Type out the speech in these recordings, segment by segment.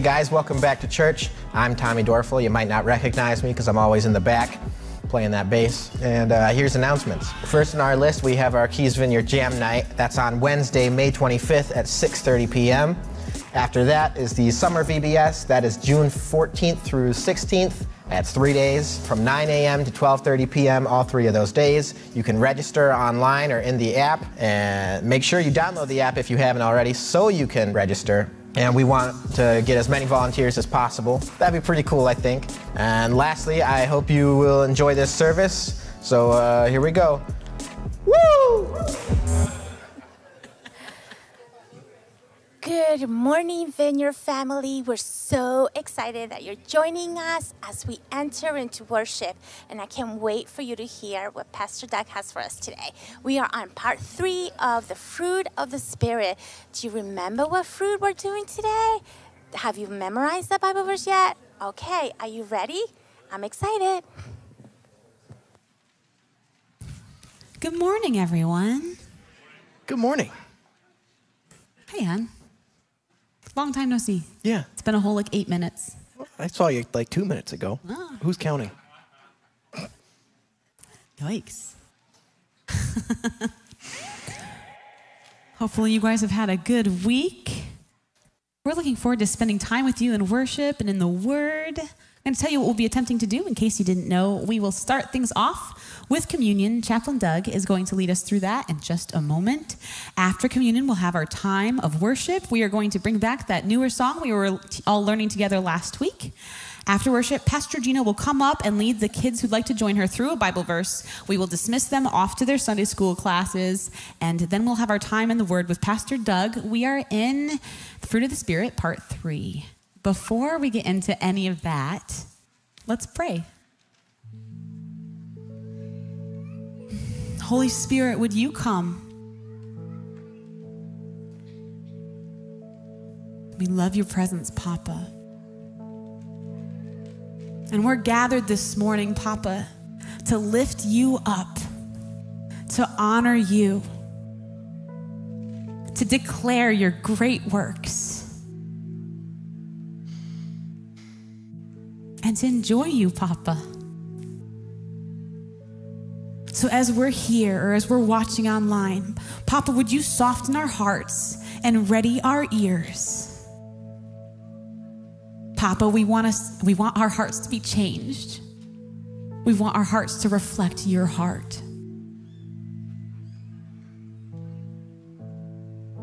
Hey guys, welcome back to church. I'm Tommy Dorfel. You might not recognize me because I'm always in the back playing that bass. And uh, here's announcements. First on our list, we have our Keys Vineyard Jam Night. That's on Wednesday, May 25th at 6:30 p.m. After that is the Summer VBS. That is June 14th through 16th. That's three days from 9 a.m. to 12:30 p.m. All three of those days. You can register online or in the app, and make sure you download the app if you haven't already, so you can register. And we want to get as many volunteers as possible. That'd be pretty cool, I think. And lastly, I hope you will enjoy this service. So uh, here we go. Woo! Good morning, Vineyard family. We're so excited that you're joining us as we enter into worship, and I can't wait for you to hear what Pastor Doug has for us today. We are on part three of the fruit of the Spirit. Do you remember what fruit we're doing today? Have you memorized the Bible verse yet? Okay, are you ready? I'm excited. Good morning, everyone. Good morning. Hey, Ann. Long time no see. Yeah, It's been a whole like eight minutes. I saw you like two minutes ago. Ah. Who's counting? Yikes. Hopefully, you guys have had a good week. We're looking forward to spending time with you in worship and in the Word. I'm going to tell you what we'll be attempting to do in case you didn't know. We will start things off with communion. Chaplain Doug is going to lead us through that in just a moment. After communion, we'll have our time of worship. We are going to bring back that newer song we were all learning together last week. After worship, Pastor Gina will come up and lead the kids who'd like to join her through a Bible verse. We will dismiss them off to their Sunday school classes, and then we'll have our time in the Word with Pastor Doug. We are in the Fruit of the Spirit, part three. Before we get into any of that, let's pray. Holy Spirit, would you come? We love your presence, Papa. And we're gathered this morning, Papa, to lift you up, to honor you, to declare your great works, and to enjoy you, Papa. So, as we're here or as we're watching online, Papa, would you soften our hearts and ready our ears? Papa, we want us we want our hearts to be changed. We want our hearts to reflect your heart.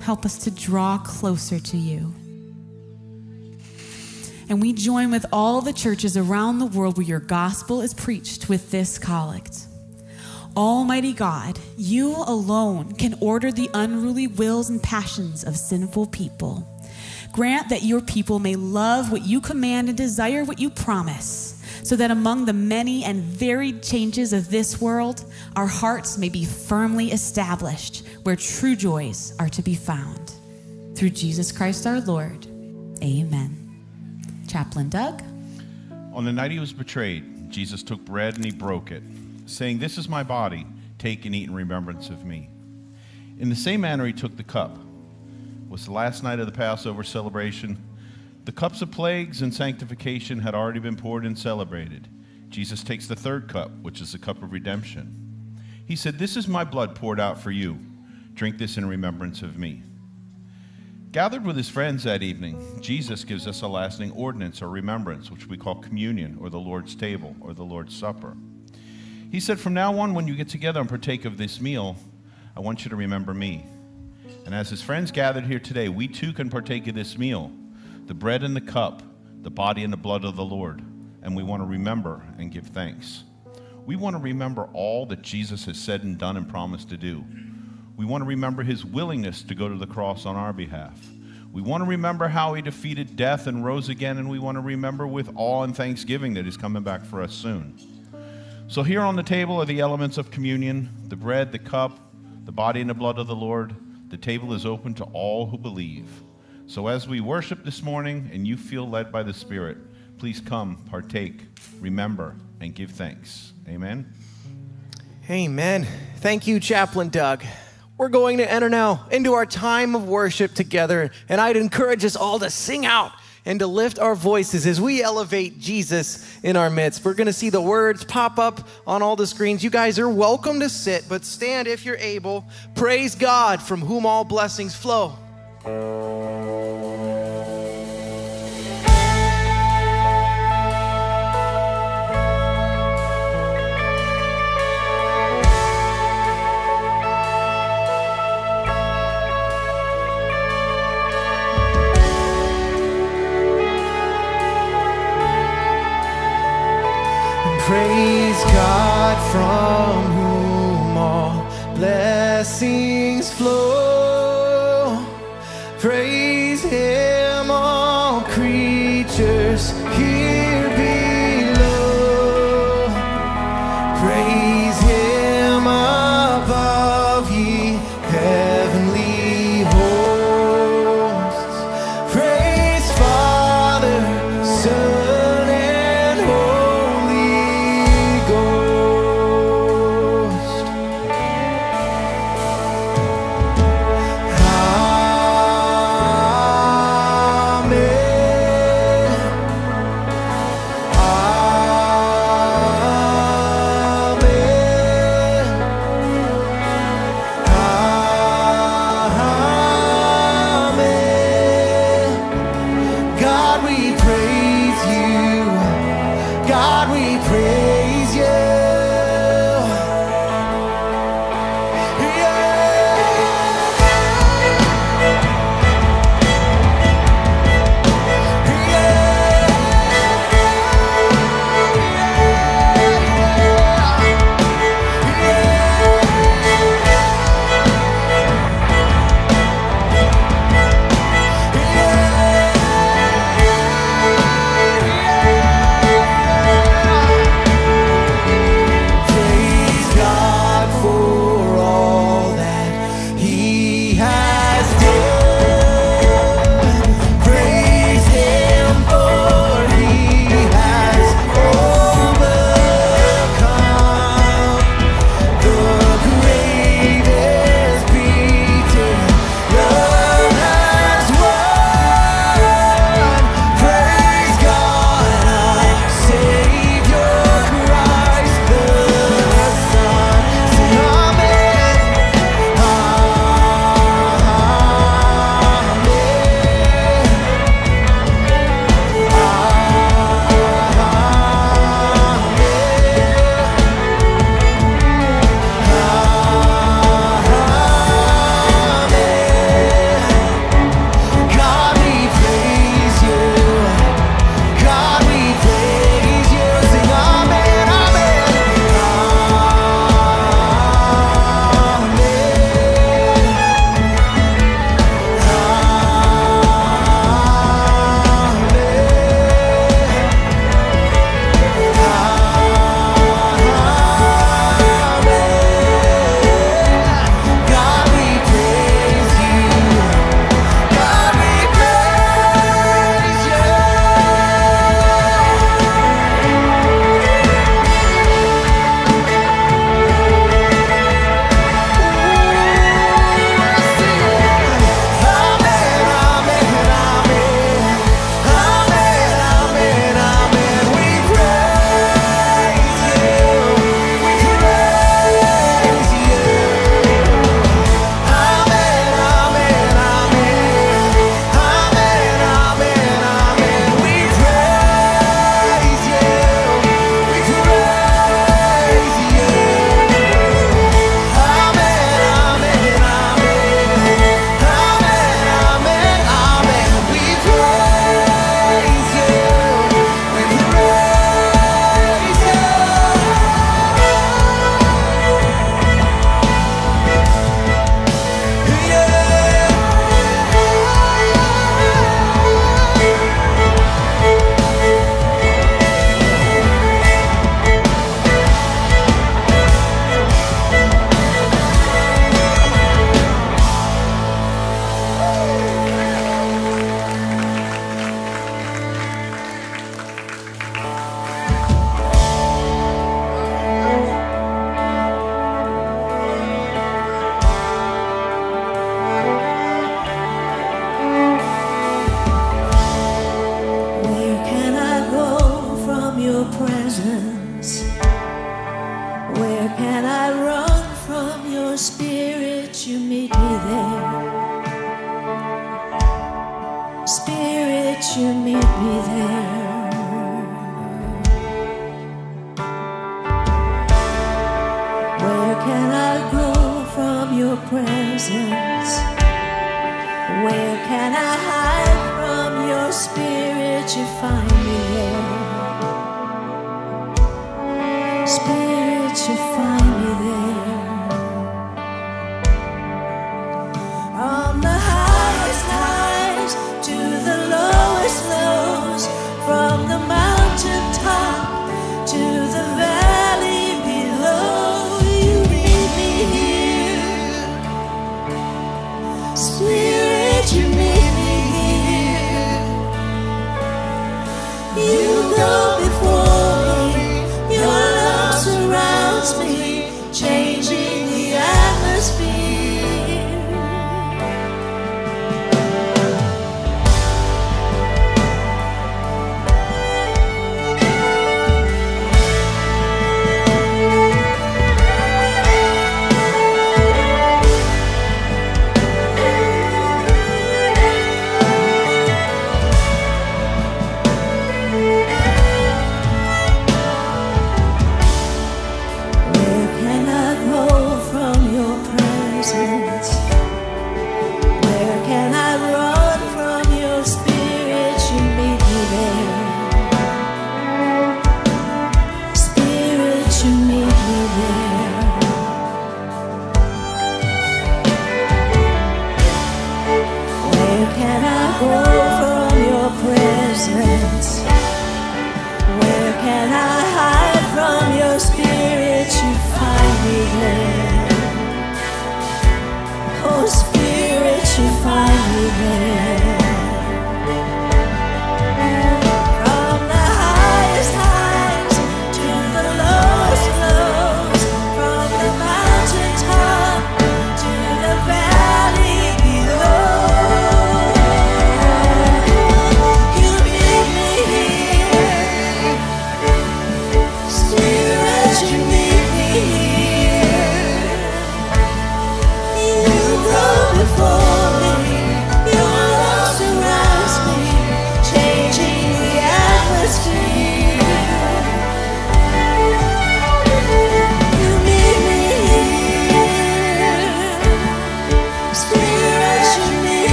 Help us to draw closer to you. And we join with all the churches around the world where your gospel is preached with this collect. Almighty God, you alone can order the unruly wills and passions of sinful people. Grant that your people may love what you command and desire what you promise, so that among the many and varied changes of this world, our hearts may be firmly established where true joys are to be found. Through Jesus Christ our Lord. Amen. Chaplain Doug. On the night he was betrayed, Jesus took bread and he broke it, saying, This is my body, take and eat in remembrance of me. In the same manner, he took the cup. It was the last night of the Passover celebration. The cups of plagues and sanctification had already been poured and celebrated. Jesus takes the third cup, which is the cup of redemption. He said, This is my blood poured out for you. Drink this in remembrance of me. Gathered with his friends that evening, Jesus gives us a lasting ordinance or remembrance, which we call communion or the Lord's table or the Lord's supper. He said, From now on, when you get together and partake of this meal, I want you to remember me. And as his friends gathered here today, we too can partake of this meal the bread and the cup, the body and the blood of the Lord. And we want to remember and give thanks. We want to remember all that Jesus has said and done and promised to do. We want to remember his willingness to go to the cross on our behalf. We want to remember how he defeated death and rose again, and we want to remember with awe and thanksgiving that he's coming back for us soon. So, here on the table are the elements of communion the bread, the cup, the body and the blood of the Lord. The table is open to all who believe. So, as we worship this morning and you feel led by the Spirit, please come, partake, remember, and give thanks. Amen. Amen. Thank you, Chaplain Doug. We're going to enter now into our time of worship together, and I'd encourage us all to sing out and to lift our voices as we elevate Jesus in our midst. We're going to see the words pop up on all the screens. You guys are welcome to sit, but stand if you're able. Praise God from whom all blessings flow. Praise God from whom all blessings flow. Praise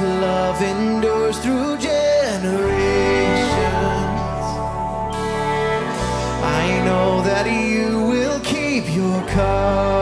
Love endures through generations. I know that you will keep your covenant.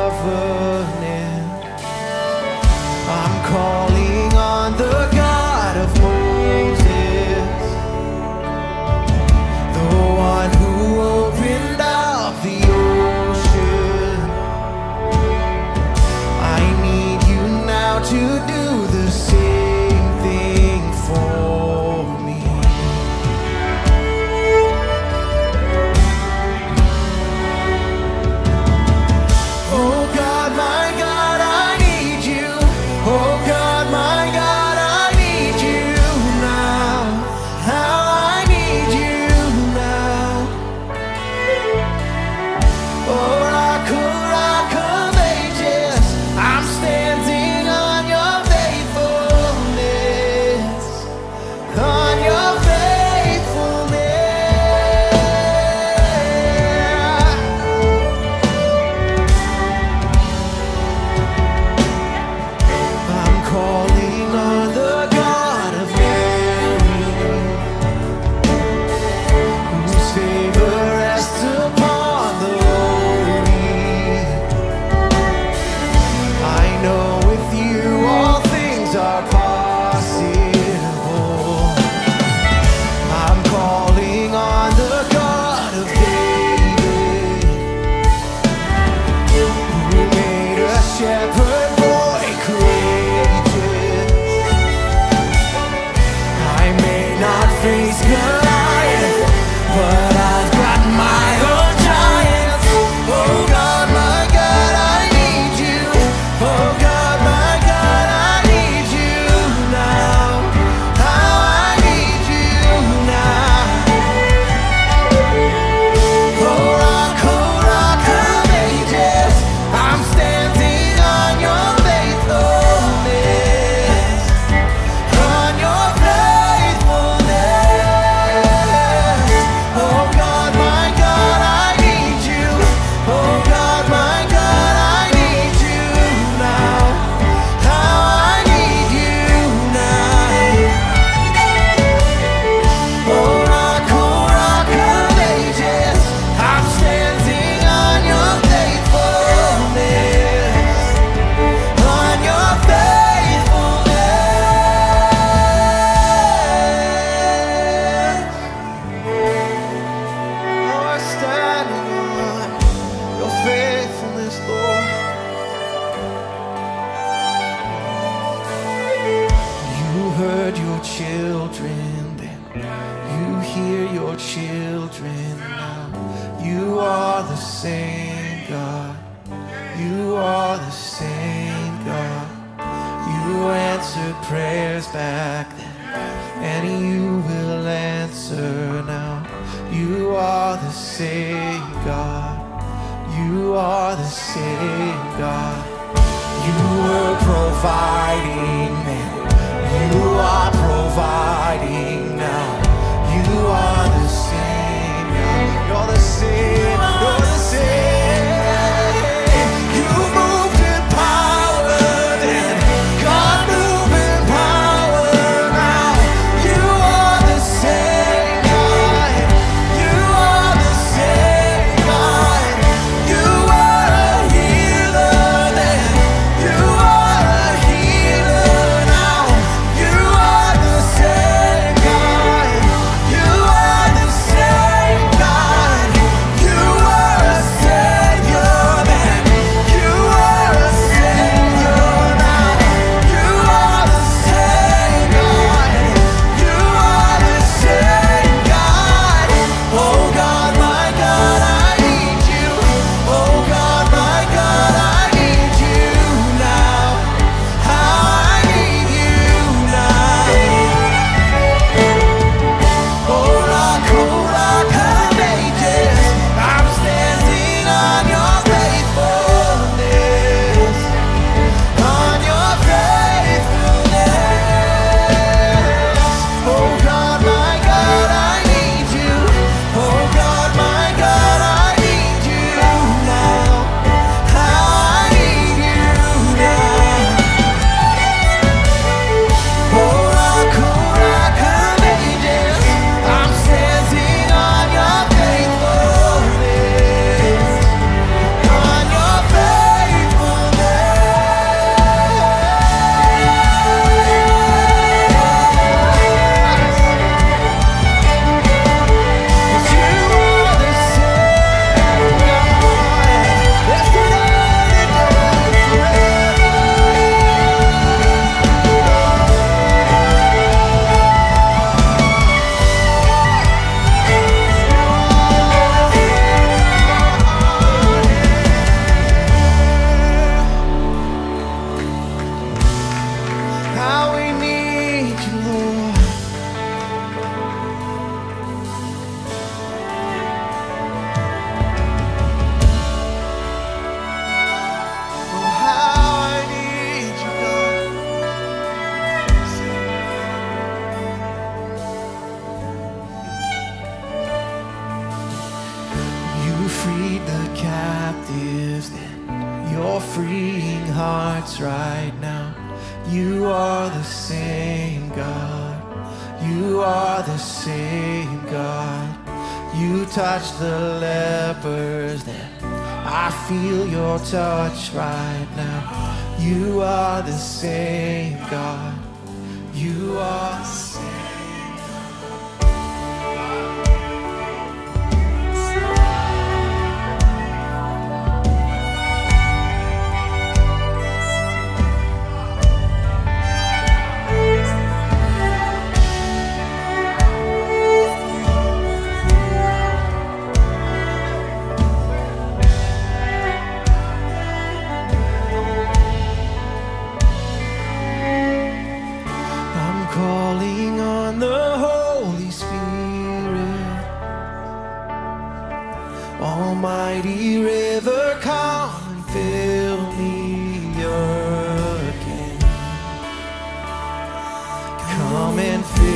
Come and fill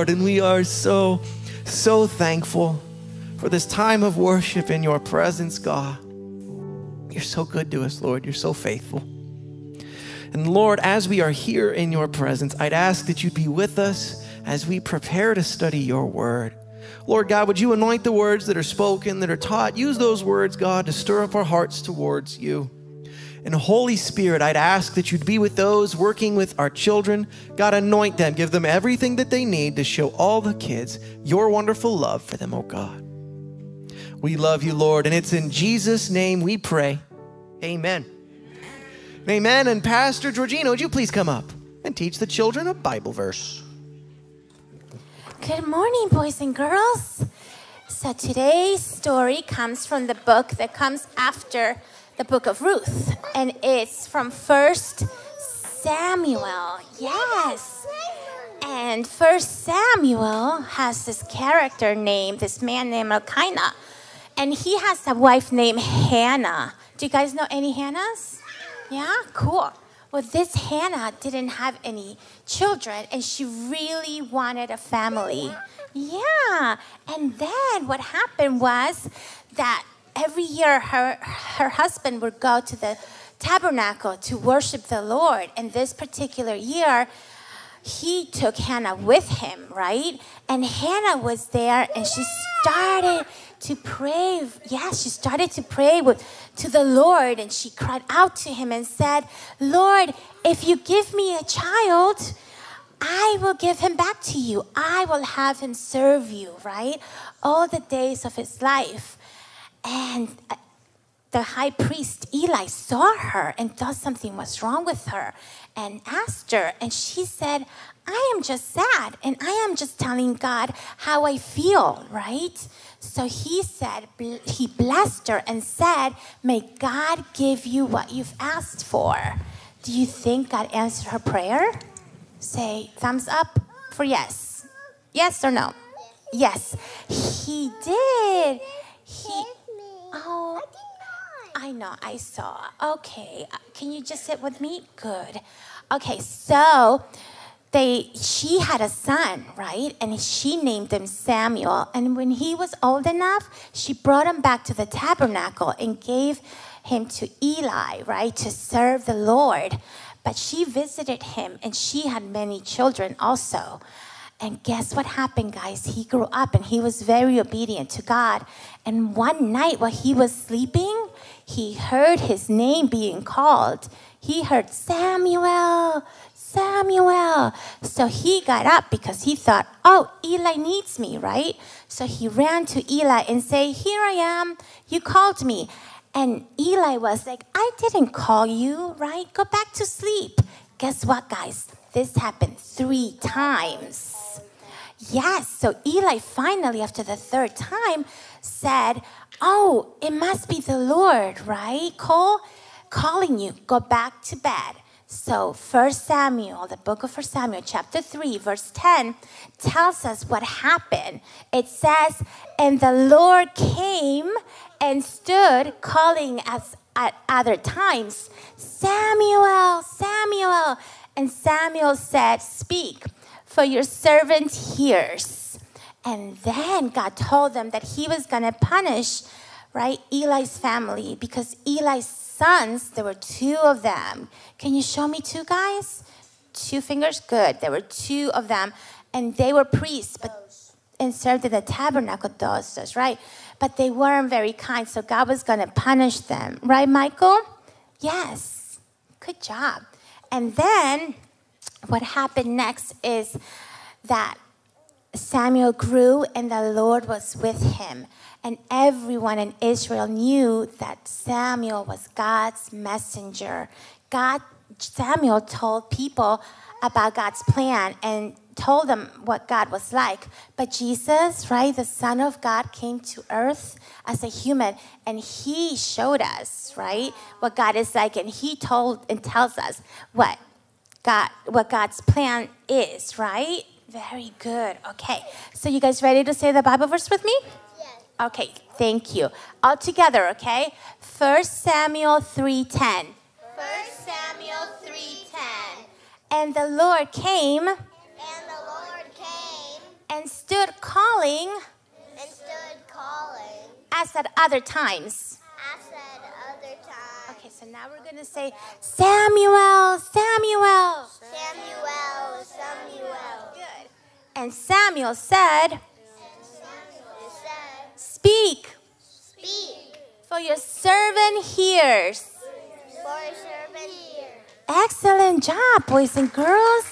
Lord, and we are so, so thankful for this time of worship in your presence, God. You're so good to us, Lord. You're so faithful. And Lord, as we are here in your presence, I'd ask that you be with us as we prepare to study your word. Lord God, would you anoint the words that are spoken, that are taught? Use those words, God, to stir up our hearts towards you. And Holy Spirit, I'd ask that you'd be with those working with our children. God, anoint them, give them everything that they need to show all the kids your wonderful love for them, oh God. We love you, Lord, and it's in Jesus' name we pray. Amen. Amen. And Pastor Georgina, would you please come up and teach the children a Bible verse? Good morning, boys and girls. So today's story comes from the book that comes after the book of Ruth, and it's from First Samuel. Yes. And First Samuel has this character named this man named Elkanah, and he has a wife named Hannah. Do you guys know any Hannahs? Yeah, cool. Well, this Hannah didn't have any children, and she really wanted a family. Yeah, and then what happened was that every year her her husband would go to the tabernacle to worship the Lord, and this particular year he took Hannah with him, right? And Hannah was there and she started to pray. Yes, she started to pray with, to the Lord and she cried out to him and said, Lord, if you give me a child, I will give him back to you. I will have him serve you, right? All the days of his life. And uh, the high priest Eli saw her and thought something was wrong with her and asked her. And she said, I am just sad and I am just telling God how I feel, right? So he said, he blessed her and said, May God give you what you've asked for. Do you think God answered her prayer? Say thumbs up for yes. Yes or no? Yes. He did. He. Oh. I did not. I know, I saw. Okay, uh, can you just sit with me? Good. Okay, so they she had a son, right? And she named him Samuel. And when he was old enough, she brought him back to the tabernacle and gave him to Eli, right, to serve the Lord. But she visited him and she had many children also. And guess what happened, guys? He grew up and he was very obedient to God. And one night while he was sleeping, he heard his name being called. He heard Samuel, Samuel. So he got up because he thought, oh, Eli needs me, right? So he ran to Eli and say, here I am. You called me. And Eli was like, I didn't call you, right? Go back to sleep. Guess what, guys? This happened three times. Yes, so Eli finally, after the third time, said, Oh, it must be the Lord, right? Call, calling you, go back to bed. So, First Samuel, the book of First Samuel, chapter 3, verse 10, tells us what happened. It says, And the Lord came and stood calling us at other times, Samuel, Samuel. And Samuel said, Speak, for your servant hears. And then God told them that he was going to punish, right, Eli's family because Eli's sons, there were two of them. Can you show me two guys? Two fingers? Good. There were two of them. And they were priests, but and served in the tabernacle, those, right? But they weren't very kind, so God was going to punish them. Right, Michael? Yes. Good job. And then what happened next is that Samuel grew and the Lord was with him. And everyone in Israel knew that Samuel was God's messenger. God, Samuel told people about God's plan and told them what God was like. But Jesus, right, the Son of God, came to earth as a human and he showed us, right, what God is like. And he told and tells us what God, what God's plan is, right? Very good. Okay. So you guys ready to say the Bible verse with me? Yes. Okay, thank you. All together, okay? First Samuel 3:10. First Samuel 3:10. And the Lord came And the Lord came and stood calling and stood calling as at other times. as at other times. Okay, so now we're going to say Samuel, Samuel. Samuel, Samuel. Good. And Samuel said, Samuel said, "Speak, Speak, for your servant hears." for your servant here. Excellent job, boys and girls.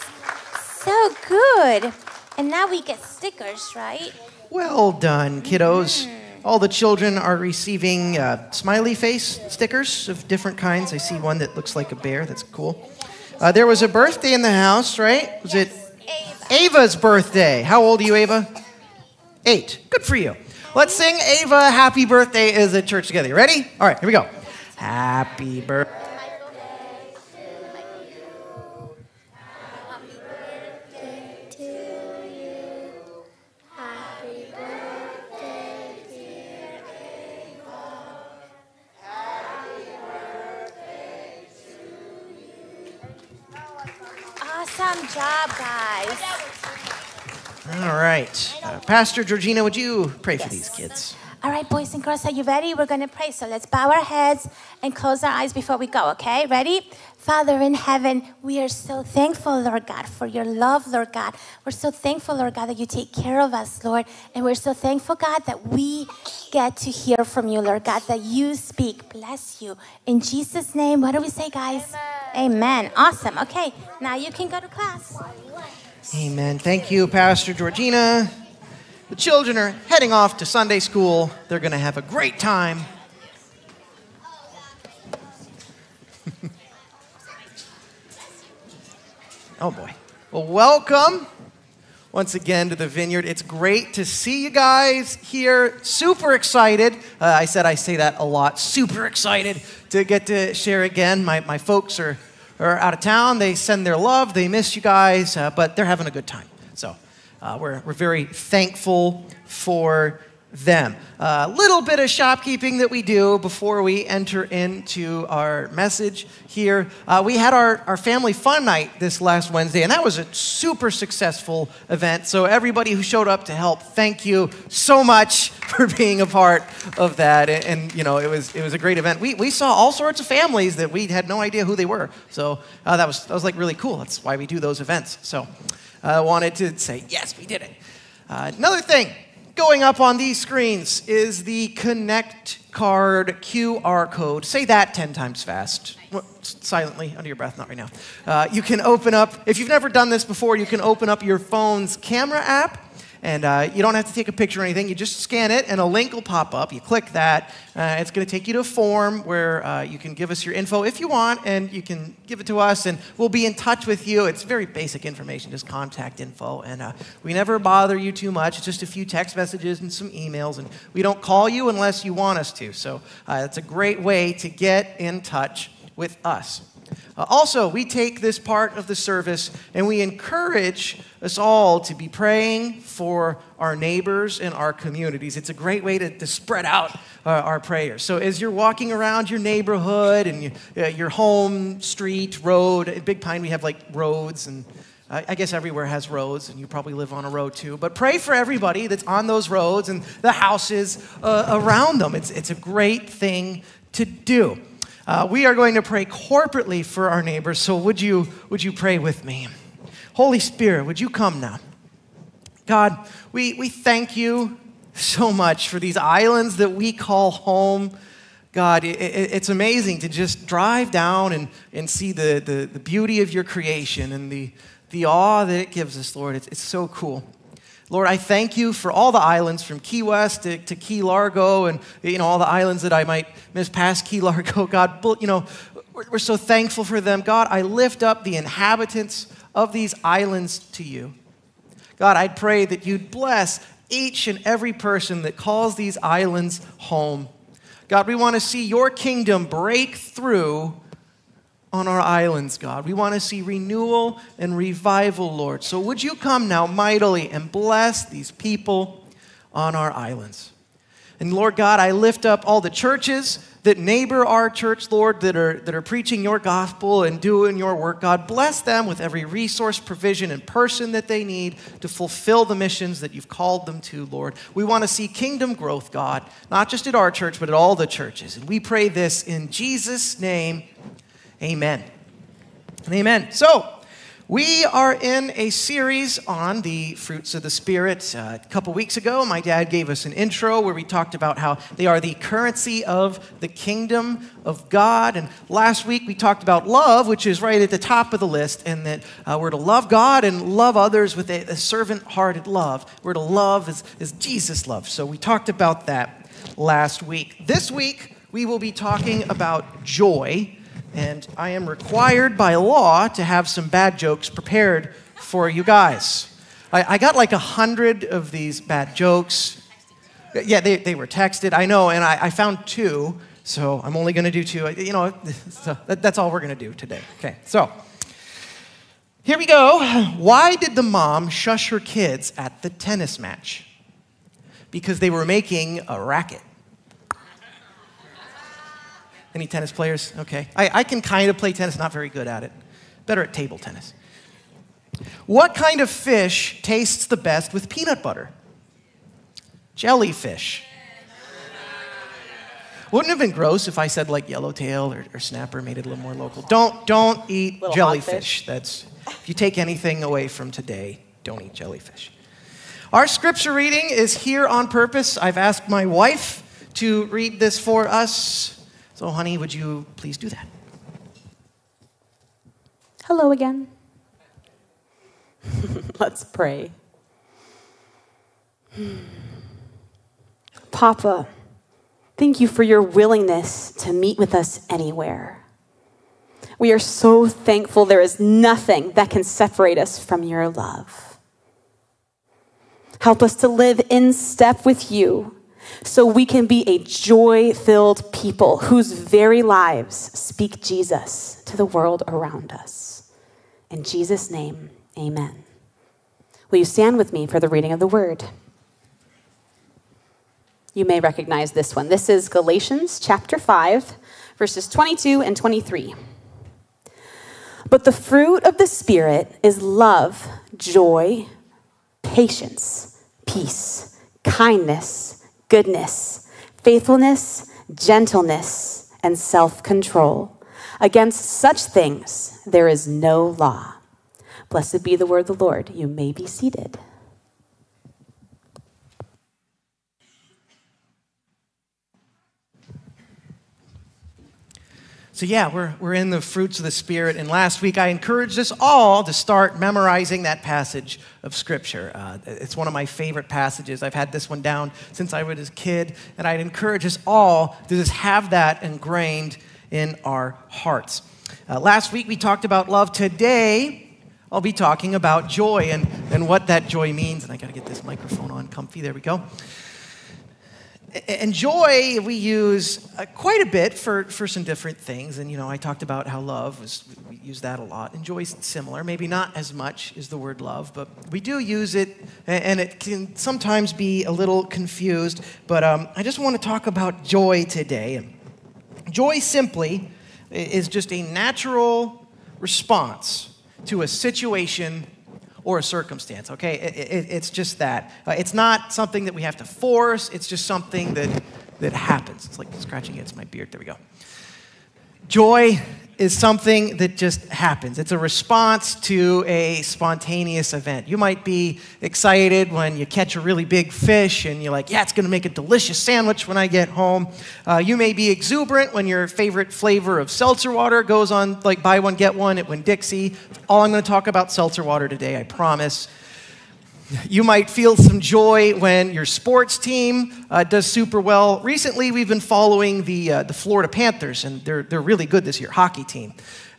So good. And now we get stickers, right? Well done, kiddos. Hmm. All the children are receiving uh, smiley face stickers of different kinds. I see one that looks like a bear. That's cool. Uh, there was a birthday in the house, right? Was it Ava's birthday? How old are you, Ava? Eight. Good for you. Let's sing Ava Happy Birthday as a church together. You ready? All right, here we go. Happy birthday. Right. Uh, Pastor Georgina, would you pray for these kids? All right, boys and girls, are you ready? We're going to pray. So let's bow our heads and close our eyes before we go, okay? Ready? Father in heaven, we are so thankful, Lord God, for your love, Lord God. We're so thankful, Lord God, that you take care of us, Lord. And we're so thankful, God, that we get to hear from you, Lord God, that you speak. Bless you. In Jesus' name, what do we say, guys? Amen. Awesome. Okay, now you can go to class. Amen. Thank you, Pastor Georgina. The children are heading off to Sunday school. They're going to have a great time. oh, boy. Well, welcome once again to the vineyard. It's great to see you guys here. Super excited. Uh, I said I say that a lot. Super excited to get to share again. My, my folks are, are out of town. They send their love. They miss you guys, uh, but they're having a good time. So uh, we're, we're very thankful for them. A little bit of shopkeeping that we do before we enter into our message here. Uh, we had our, our family fun night this last Wednesday, and that was a super successful event. So, everybody who showed up to help, thank you so much for being a part of that. And, and, you know, it was, it was a great event. We, we saw all sorts of families that we had no idea who they were. So, uh, that, was, that was like really cool. That's why we do those events. So, I wanted to say, yes, we did it. Uh, another thing going up on these screens is the Connect Card QR code. Say that 10 times fast. S- Silently, under your breath, not right now. Uh, you can open up, if you've never done this before, you can open up your phone's camera app. And uh, you don't have to take a picture or anything. You just scan it, and a link will pop up. You click that. Uh, it's going to take you to a form where uh, you can give us your info if you want, and you can give it to us, and we'll be in touch with you. It's very basic information, just contact info. And uh, we never bother you too much. It's just a few text messages and some emails, and we don't call you unless you want us to. So uh, it's a great way to get in touch with us. Uh, also, we take this part of the service and we encourage us all to be praying for our neighbors and our communities. It's a great way to, to spread out uh, our prayers. So, as you're walking around your neighborhood and you, uh, your home, street, road, at Big Pine, we have like roads and I guess everywhere has roads, and you probably live on a road too. But pray for everybody that's on those roads and the houses uh, around them. It's, it's a great thing to do. Uh, we are going to pray corporately for our neighbors, so would you, would you pray with me? Holy Spirit, would you come now? God, we, we thank you so much for these islands that we call home. God, i- i- it's amazing to just drive down and, and see the, the, the beauty of your creation and the, the awe that it gives us, Lord. It's, it's so cool. Lord, I thank you for all the islands from Key West to, to Key Largo and you know all the islands that I might miss past Key Largo. God, you know, we're, we're so thankful for them. God, I lift up the inhabitants of these islands to you. God, I pray that you'd bless each and every person that calls these islands home. God, we want to see your kingdom break through on our islands, God. We want to see renewal and revival, Lord. So would you come now mightily and bless these people on our islands? And Lord God, I lift up all the churches that neighbor our church, Lord, that are, that are preaching your gospel and doing your work. God, bless them with every resource, provision, and person that they need to fulfill the missions that you've called them to, Lord. We want to see kingdom growth, God, not just at our church, but at all the churches. And we pray this in Jesus' name. Amen. Amen. So, we are in a series on the fruits of the Spirit. Uh, a couple weeks ago, my dad gave us an intro where we talked about how they are the currency of the kingdom of God. And last week, we talked about love, which is right at the top of the list, and that uh, we're to love God and love others with a, a servant hearted love. We're to love as, as Jesus loved. So, we talked about that last week. This week, we will be talking about joy. And I am required by law to have some bad jokes prepared for you guys. I, I got like a hundred of these bad jokes. Yeah, they, they were texted, I know, and I, I found two, so I'm only gonna do two. You know, so that, that's all we're gonna do today. Okay, so here we go. Why did the mom shush her kids at the tennis match? Because they were making a racket. Any tennis players? Okay. I, I can kind of play tennis, not very good at it. Better at table tennis. What kind of fish tastes the best with peanut butter? Jellyfish. Wouldn't it have been gross if I said like yellowtail or, or snapper, made it a little more local? Don't don't eat Little jellyfish. That's if you take anything away from today, don't eat jellyfish. Our scripture reading is here on purpose. I've asked my wife to read this for us. So, honey, would you please do that? Hello again. Let's pray. Papa, thank you for your willingness to meet with us anywhere. We are so thankful there is nothing that can separate us from your love. Help us to live in step with you so we can be a joy filled people whose very lives speak Jesus to the world around us. In Jesus' name, amen. Will you stand with me for the reading of the word? You may recognize this one. This is Galatians chapter 5, verses 22 and 23. But the fruit of the Spirit is love, joy, patience, peace, kindness, goodness, faithfulness, gentleness, and self control. Against such things there is no law. Blessed be the word of the Lord. You may be seated. So, yeah, we're, we're in the fruits of the Spirit. And last week I encouraged us all to start memorizing that passage of Scripture. Uh, it's one of my favorite passages. I've had this one down since I was a kid. And I'd encourage us all to just have that ingrained in our hearts. Uh, last week we talked about love. Today, I'll be talking about joy and, and what that joy means. And I got to get this microphone on comfy. There we go. And joy we use uh, quite a bit for, for some different things. And, you know, I talked about how love was, we use that a lot. And joy is similar, maybe not as much as the word love, but we do use it, and it can sometimes be a little confused. But um, I just want to talk about joy today. Joy simply is just a natural response to a situation or a circumstance, okay? It, it, it's just that. Uh, it's not something that we have to force, it's just something that, that happens. It's like scratching against my beard. There we go. Joy is something that just happens. It's a response to a spontaneous event. You might be excited when you catch a really big fish and you're like, yeah, it's gonna make a delicious sandwich when I get home. Uh, you may be exuberant when your favorite flavor of seltzer water goes on, like buy one, get one at Winn Dixie. All I'm gonna talk about seltzer water today, I promise. You might feel some joy when your sports team uh, does super well. Recently, we've been following the, uh, the Florida Panthers, and they're, they're really good this year, hockey team.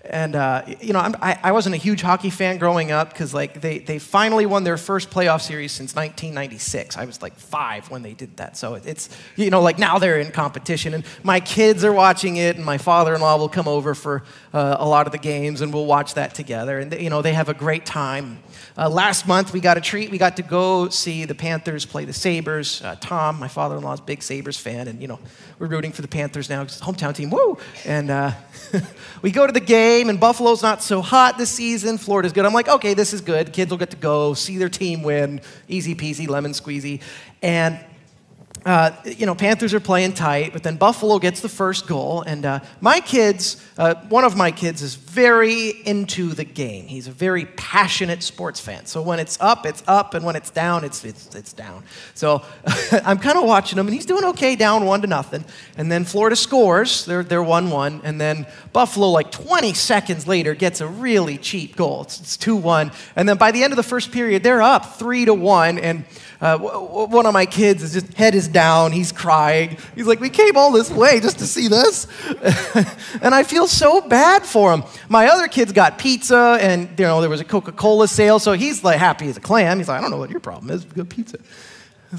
And, uh, you know, I'm, I, I wasn't a huge hockey fan growing up because, like, they, they finally won their first playoff series since 1996. I was like five when they did that. So it's, you know, like now they're in competition. And my kids are watching it, and my father in law will come over for uh, a lot of the games, and we'll watch that together. And, they, you know, they have a great time. Uh, last month, we got a treat. We got to go see the Panthers play the Sabres. Uh, Tom, my father in law, is a big Sabres fan, and, you know, we're rooting for the Panthers now. Hometown team, woo! And uh, we go to the game, and Buffalo's not so hot this season. Florida's good. I'm like, okay, this is good. Kids will get to go, see their team win. Easy peasy, lemon squeezy. And uh, you know, Panthers are playing tight, but then Buffalo gets the first goal. And uh, my kids, uh, one of my kids is very into the game. He's a very passionate sports fan. So when it's up, it's up, and when it's down, it's, it's, it's down. So I'm kind of watching him, and he's doing okay, down one to nothing. And then Florida scores, they're, they're 1 1. And then Buffalo, like 20 seconds later, gets a really cheap goal. It's, it's 2 1. And then by the end of the first period, they're up 3 to 1. And uh, one of my kids is just head is down. He's crying. He's like, "We came all this way just to see this," and I feel so bad for him. My other kids got pizza, and you know there was a Coca-Cola sale, so he's like happy as a clam. He's like, "I don't know what your problem is. Good pizza."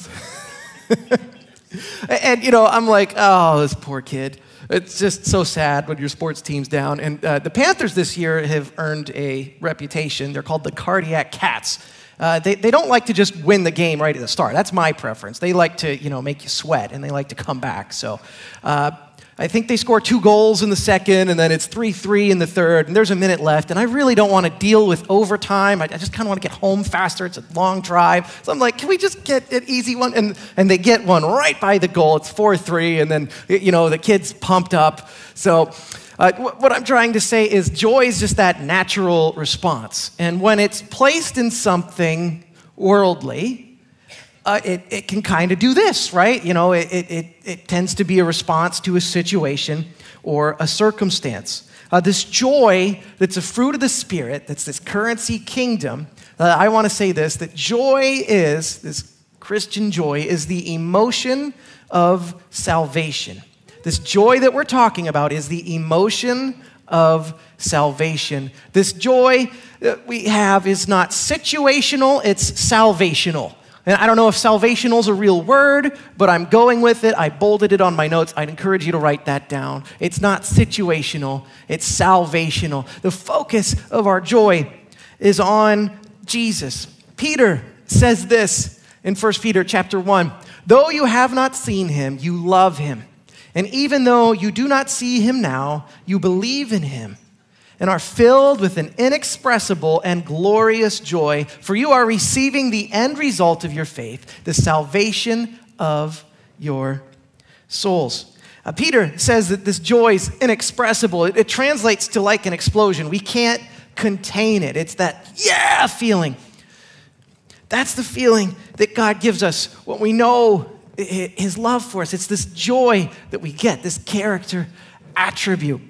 and you know, I'm like, "Oh, this poor kid." It's just so sad when your sports team's down. And uh, the Panthers this year have earned a reputation. They're called the Cardiac Cats. Uh, they, they don't like to just win the game right at the start. That's my preference. They like to, you know, make you sweat and they like to come back. So uh, I think they score two goals in the second, and then it's 3 3 in the third, and there's a minute left. And I really don't want to deal with overtime. I, I just kind of want to get home faster. It's a long drive. So I'm like, can we just get an easy one? And, and they get one right by the goal. It's 4 3, and then, you know, the kid's pumped up. So, uh, wh- what I'm trying to say is joy is just that natural response. And when it's placed in something worldly, uh, it, it can kind of do this, right? You know, it, it, it, it tends to be a response to a situation or a circumstance. Uh, this joy that's a fruit of the Spirit, that's this currency kingdom, uh, I want to say this that joy is, this Christian joy, is the emotion of salvation. This joy that we're talking about is the emotion of salvation. This joy that we have is not situational, it's salvational. And I don't know if salvational is a real word, but I'm going with it. I bolded it on my notes. I'd encourage you to write that down. It's not situational, it's salvational. The focus of our joy is on Jesus. Peter says this in 1 Peter chapter 1 Though you have not seen him, you love him. And even though you do not see him now, you believe in him and are filled with an inexpressible and glorious joy, for you are receiving the end result of your faith, the salvation of your souls. Uh, Peter says that this joy is inexpressible. It, it translates to like an explosion. We can't contain it. It's that yeah feeling. That's the feeling that God gives us when we know His love for us. It's this joy that we get, this character attribute.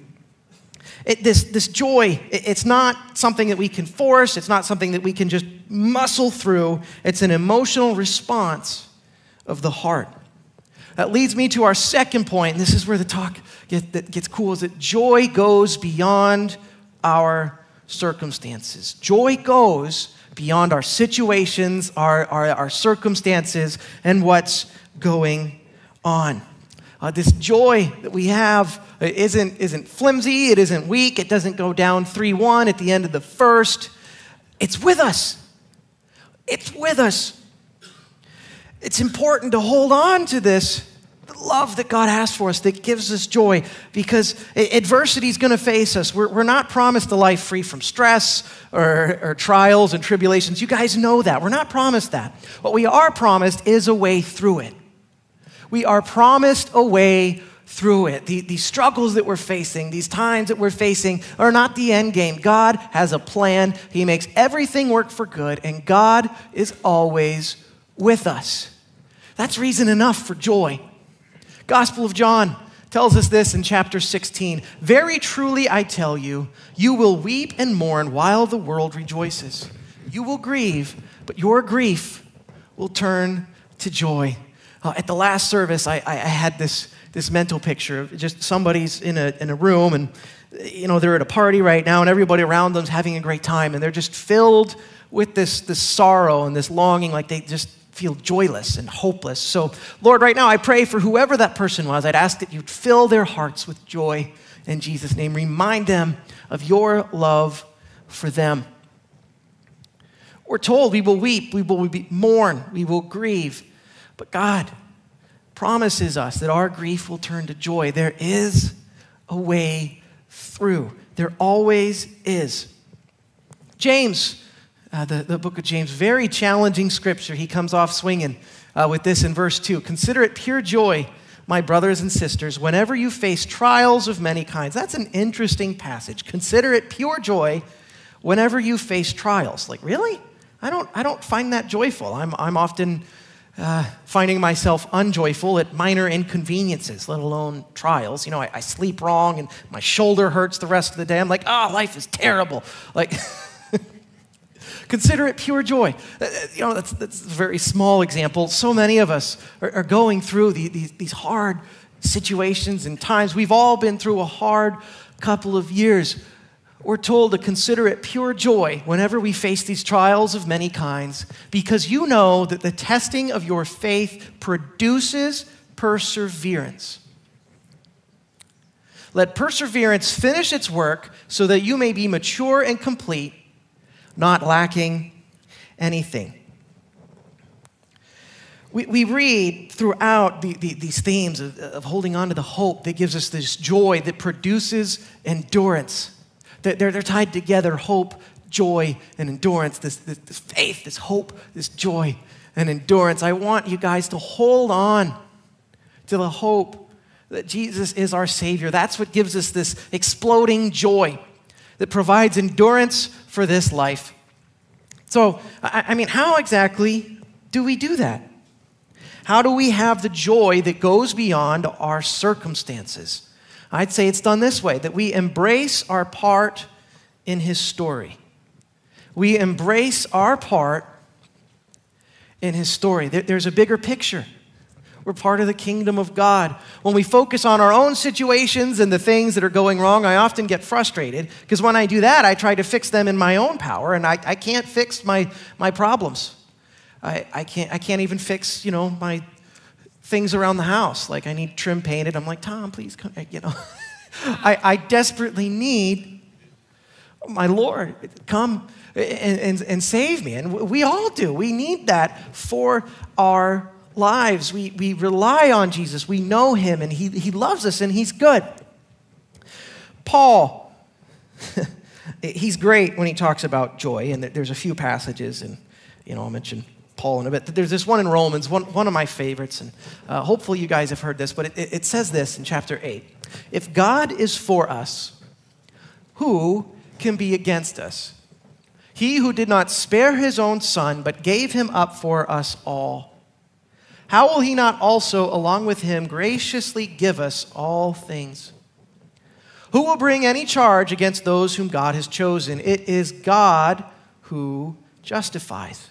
It, this, this joy, it- it's not something that we can force, it's not something that we can just muscle through. It's an emotional response of the heart. That leads me to our second point, and this is where the talk get, that gets cool, is that joy goes beyond our circumstances. Joy goes beyond our situations, our, our, our circumstances, and what's going on. Uh, this joy that we have isn't, isn't flimsy, it isn't weak, it doesn't go down 3 1 at the end of the first. It's with us. It's with us. It's important to hold on to this love that God has for us that gives us joy because adversity is going to face us. We're, we're not promised a life free from stress or, or trials and tribulations. You guys know that. We're not promised that. What we are promised is a way through it. We are promised a way through it. The, struggles that we're facing, these times that we're facing, are not the end game. God has a plan, He makes everything work for good, and God is always with us. That's reason enough for joy. Gospel of John tells us this in chapter 16 Very truly I tell you, you will weep and mourn while the world rejoices. You will grieve, but your grief will turn to joy. Uh, at the last service, I, I, I had this, this mental picture of just somebody's in a, in a room and you know they're at a party right now and everybody around them's having a great time and they're just filled with this, this sorrow and this longing like they just feel joyless and hopeless. So, Lord, right now I pray for whoever that person was. I'd ask that you'd fill their hearts with joy in Jesus' name. Remind them of your love for them. We're told we will weep, we will be, mourn, we will grieve. But God promises us that our grief will turn to joy. There is a way through, there always is. James uh, the, the book of James, very challenging scripture. He comes off swinging uh, with this in verse 2. Consider it pure joy, my brothers and sisters, whenever you face trials of many kinds. That's an interesting passage. Consider it pure joy whenever you face trials. Like, really? I don't, I don't find that joyful. I'm, I'm often uh, finding myself unjoyful at minor inconveniences, let alone trials. You know, I, I sleep wrong and my shoulder hurts the rest of the day. I'm like, oh, life is terrible. Like, Consider it pure joy. Uh, You know, that's, that's a very small example. So many of us are, are going through the, these hard situations and times. We've all been through a hard couple of years. We're told to consider it pure joy whenever we face these trials of many kinds, because you know that the testing of your faith produces perseverance. Let perseverance finish its work so that you may be mature and complete not lacking anything. We, we read throughout the, the, these themes of, of holding on to the hope that gives us this joy that produces endurance. They're, they're tied together hope, joy, and endurance. This, this, this faith, this hope, this joy, and endurance. I want you guys to hold on to the hope that Jesus is our Savior. That's what gives us this exploding joy that provides endurance for this life. So, I, I mean, how exactly do we do that? How do we have the joy that goes beyond our circumstances? I'd say it's done this way that we embrace our part in His story. We embrace our part in His story. There's a bigger picture. We're part of the kingdom of God. When we focus on our own situations and the things that are going wrong, I often get frustrated because when I do that, I try to fix them in my own power and I, I can't fix my, my problems. I, I, can't, I can't even fix, you know, my things around the house. Like I need trim painted. I'm like, Tom, please come, you know. I, I desperately need my Lord, come and, and, and save me. And we all do. We need that for our lives. We, we rely on Jesus. We know him and he, he loves us and he's good. Paul, he's great when he talks about joy. And there's a few passages, and you know, I'll mention Paul in a bit. There's this one in Romans, one, one of my favorites, and uh, hopefully you guys have heard this, but it, it says this in chapter 8 If God is for us, who can be against us? He who did not spare his own son, but gave him up for us all. How will he not also, along with him, graciously give us all things? Who will bring any charge against those whom God has chosen? It is God who justifies.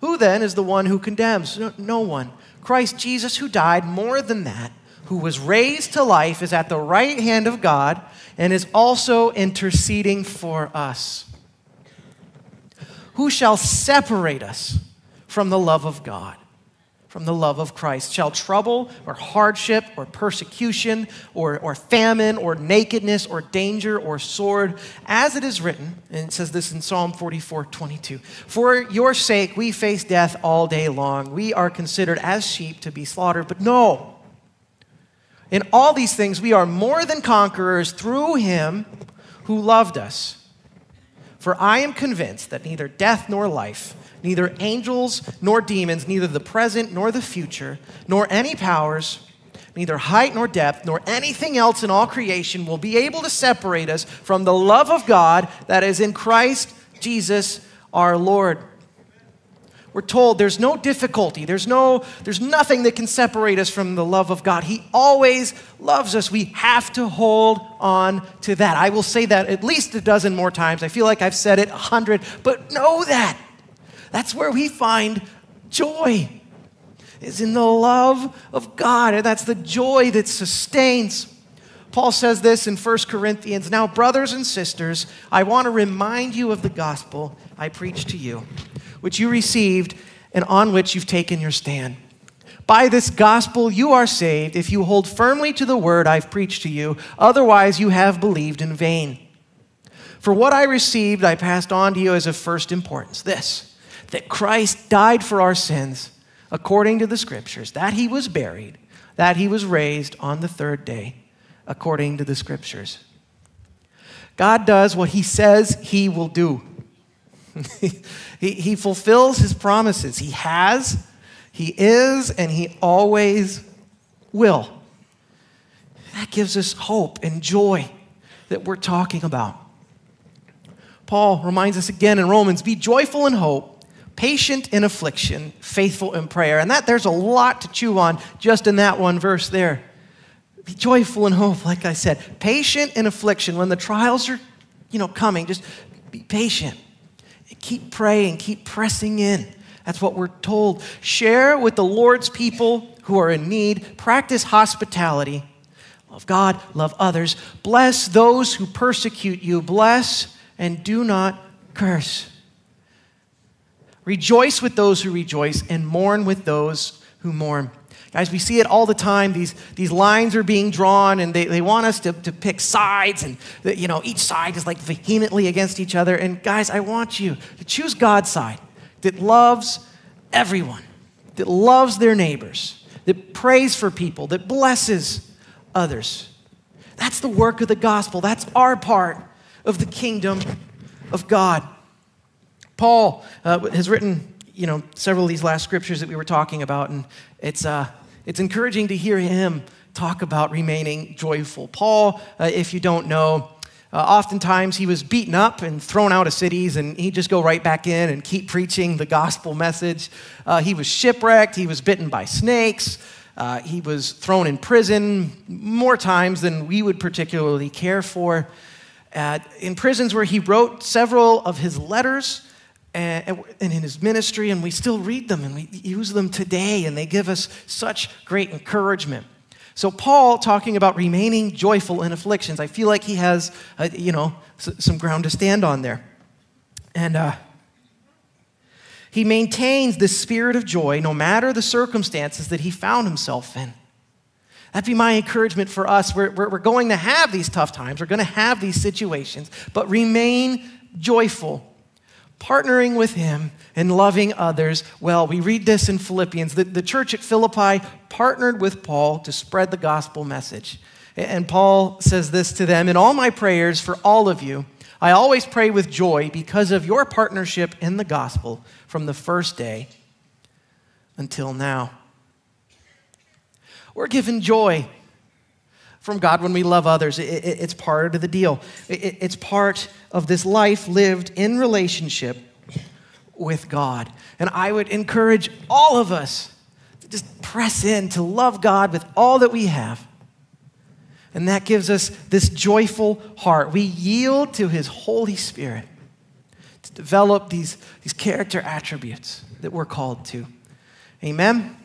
Who then is the one who condemns? No, no, one. Christ Jesus, who died, more than that, who was raised to life, is at the right hand of God and is also interceding for us. Who shall separate us from the love of God? From the love of Christ? Shall trouble or hardship or persecution or, or famine or nakedness or danger or sword, as it is written, and it says this in Psalm 44 22 For your sake we face death all day long. We are considered as sheep to be slaughtered. But no, in all these things we are more than conquerors through him who loved us. For I am convinced that neither death nor life, neither angels nor demons, neither the present nor the future, nor any powers, neither height nor depth, nor anything else in all creation will be able to separate us from the love of God that is in Christ Jesus our Lord. We're told there's no difficulty, there's, no, there's nothing that can separate us from the love of God. He always loves us. We have to hold on to that. I will say that at least a dozen more times. I feel like I've said it a hundred, but know that. That's where we find joy, is in the love of God. And that's the joy that sustains. Paul says this in 1 Corinthians Now, brothers and sisters, I want to remind you of the gospel I preached to you, which you received and on which you've taken your stand. By this gospel you are saved if you hold firmly to the word I've preached to you, otherwise, you have believed in vain. For what I received, I passed on to you as of first importance this that Christ died for our sins according to the scriptures, that he was buried, that he was raised on the third day according to the scriptures. God does what he says he will do. he, he fulfills his promises. He has, he is, and he always will. That gives us hope and joy that we're talking about. Paul reminds us again in Romans be joyful in hope patient in affliction, faithful in prayer. And that there's a lot to chew on just in that one verse there. Be joyful in hope, like I said. Patient in affliction. When the trials are, you know, coming, just be patient. Keep praying, keep pressing in. That's what we're told. Share with the Lord's people who are in need. Practice hospitality. Love God, love others. Bless those who persecute you. Bless and do not curse. Rejoice with those who rejoice and mourn with those who mourn. Guys, we see it all the time. These, these lines are being drawn, and they, they want us to, to pick sides, and you know, each side is like vehemently against each other. And guys, I want you to choose God's side that loves everyone, that loves their neighbors, that prays for people, that blesses others. That's the work of the gospel. That's our part of the kingdom of God. Paul uh, has written, you know, several of these last scriptures that we were talking about, and it's, uh, it's encouraging to hear him talk about remaining joyful. Paul, uh, if you don't know, uh, oftentimes he was beaten up and thrown out of cities, and he'd just go right back in and keep preaching the gospel message. Uh, he was shipwrecked, he was bitten by snakes, uh, he was thrown in prison more times than we would particularly care for. Uh, in prisons where he wrote several of his letters and, in his ministry, and we still read them and we use them today, and they give us such great encouragement. So, Paul, talking about remaining joyful in afflictions, I feel like he has, uh, you know, some ground to stand on there. And uh, he maintains this spirit of joy no matter the circumstances that he found himself in. That'd be my encouragement for us. We're, we're, we're going to have these tough times, we're going to have these situations, but remain joyful partnering with him and loving others well. We read this in Philippians. The, the church at Philippi partnered with Paul to spread the gospel message. And Paul says this to them In all my prayers for all of you, I always pray with joy because of your partnership in the gospel from the first day until now. We're given joy from God when we love others. It, it, it's part of the deal, it, it's part of this life lived in relationship with God. And I would encourage all of us to just press in to love God with all that we have. And that gives us this joyful heart. We yield to His Holy Spirit to develop these, these character attributes that we're called to. Amen.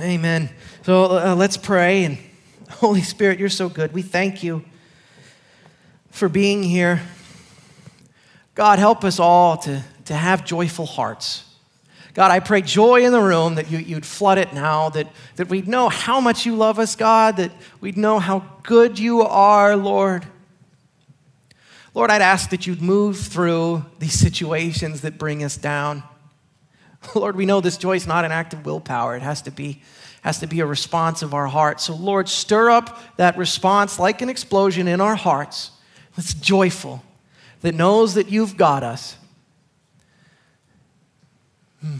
Amen. So uh, let's pray. And Holy Spirit, you're so good. We thank you for being here. God, help us all to, to have joyful hearts. God, I pray joy in the room that you, you'd flood it now, that, that we'd know how much you love us, God, that we'd know how good you are, Lord. Lord, I'd ask that you'd move through these situations that bring us down. Lord, we know this joy is not an act of willpower. It has to be, has to be a response of our hearts. So, Lord, stir up that response like an explosion in our hearts that's joyful, that knows that you've got us. Hmm.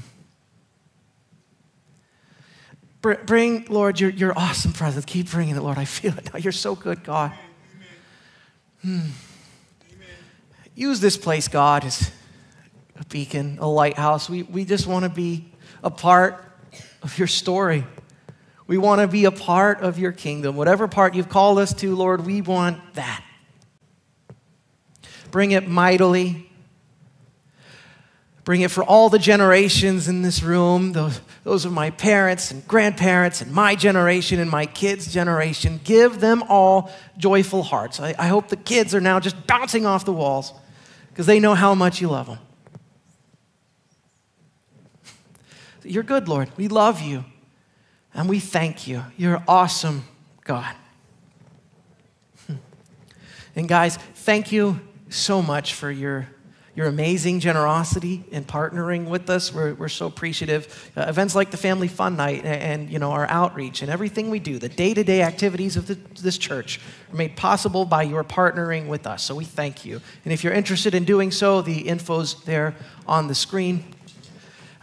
Bring, Lord, your, your awesome presence. Keep bringing it, Lord. I feel it now. You're so good, God. Hmm. Use this place, God, as a beacon, a lighthouse. We, we just want to be a part of your story. We want to be a part of your kingdom. Whatever part you've called us to, Lord, we want that. Bring it mightily. Bring it for all the generations in this room, those, those of my parents and grandparents and my generation and my kids' generation. Give them all joyful hearts. I, I hope the kids are now just bouncing off the walls because they know how much you love them. You're good, Lord. We love you and we thank you. You're awesome, God. And guys, thank you so much for your, your amazing generosity in partnering with us. We're, we're so appreciative. Uh, events like the Family Fun Night and, and, you know our outreach and everything we do, the day-to-day activities of the, this church, are made possible by your partnering with us. So we thank you. And if you're interested in doing so, the info's there on the screen.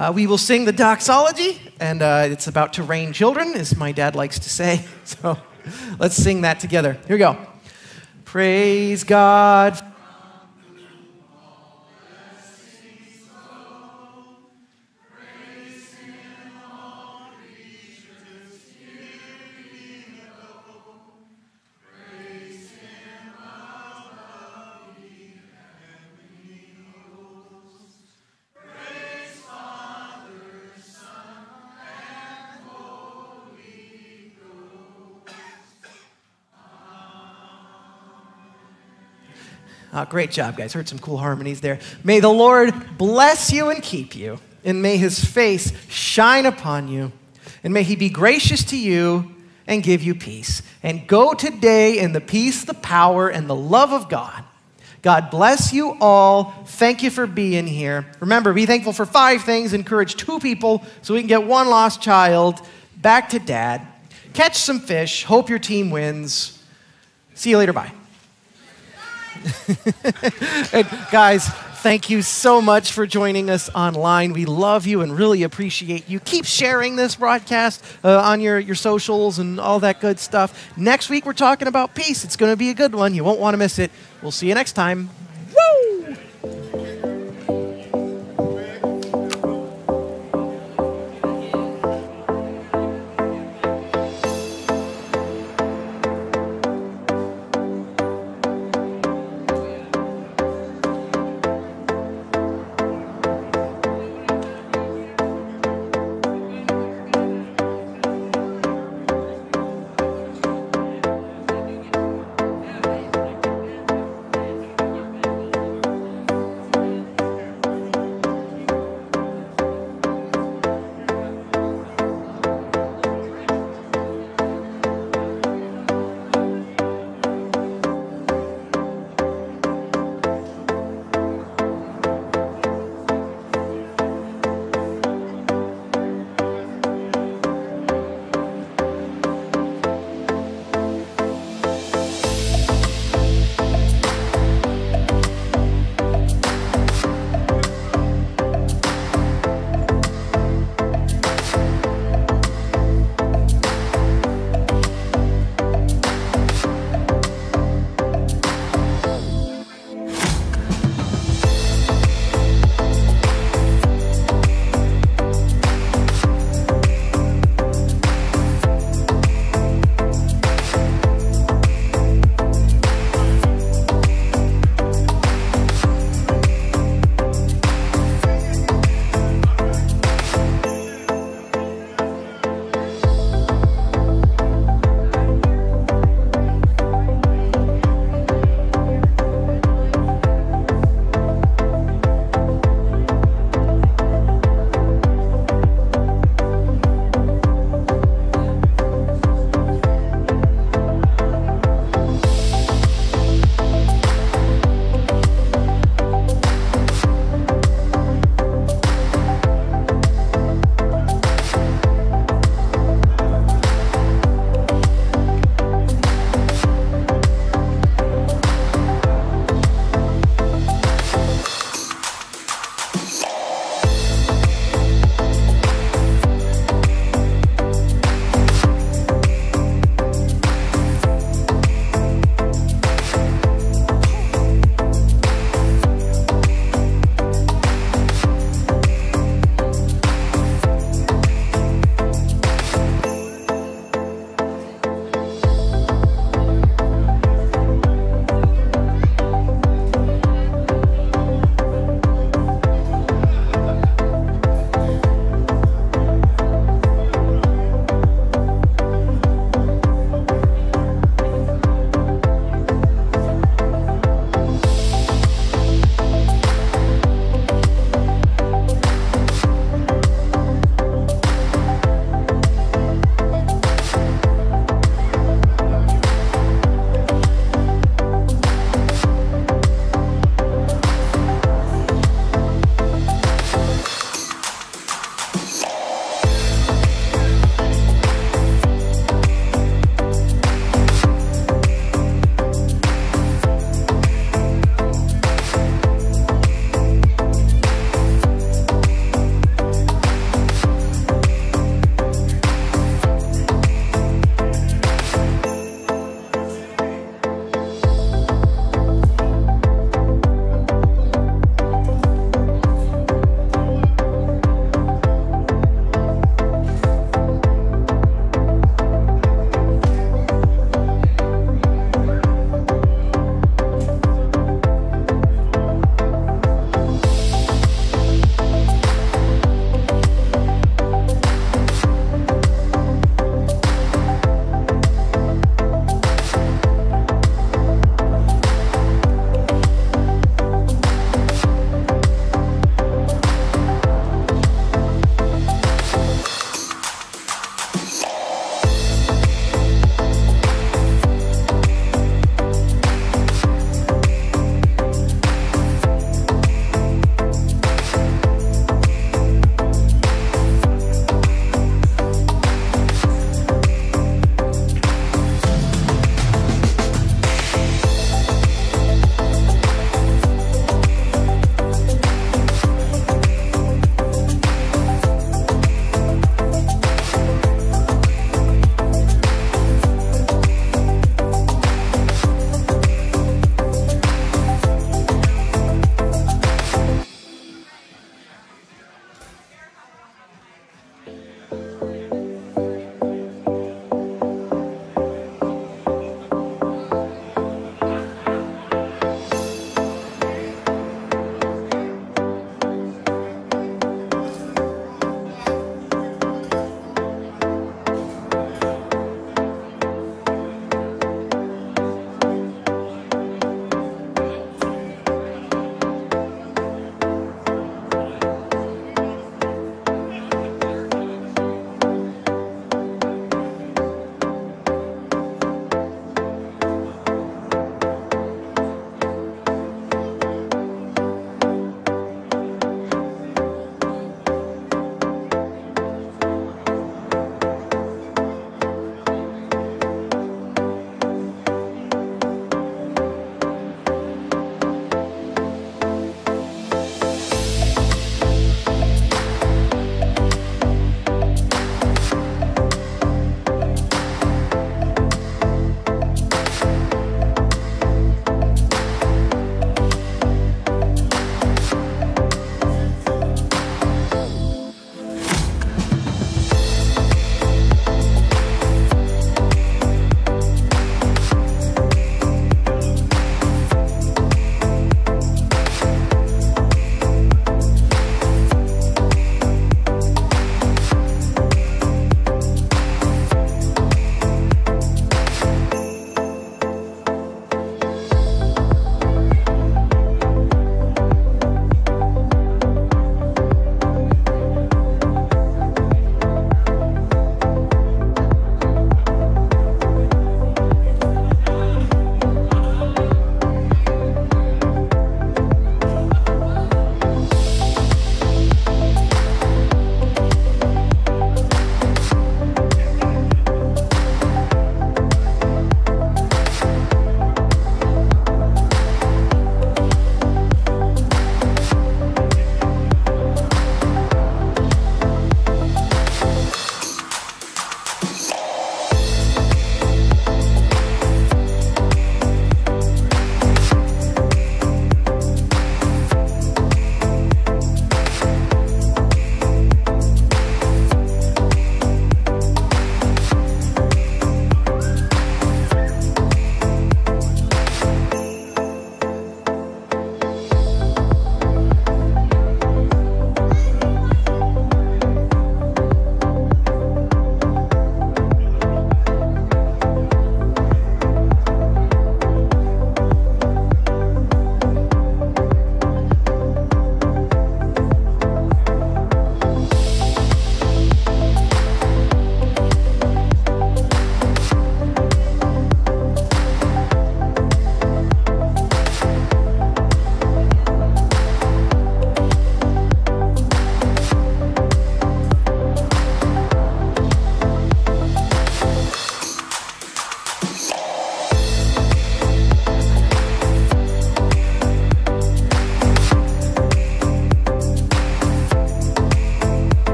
Uh, we will sing the doxology, and uh, it's about to rain children, as my dad likes to say. So let's sing that together. Here we go. Praise God. Uh, great job, guys. Heard some cool harmonies there. May the Lord bless you and keep you, and may his face shine upon you, and may he be gracious to you and give you peace. And go today in the peace, the power, and the love of God. God bless you all. Thank you for being here. Remember, be thankful for five things. Encourage two people so we can get one lost child back to dad. Catch some fish. Hope your team wins. See you later. Bye. and guys, thank you so much for joining us online. We love you and really appreciate you. Keep sharing this broadcast uh, on your, your socials and all that good stuff. Next week, we're talking about peace. It's going to be a good one. You won't want to miss it. We'll see you next time.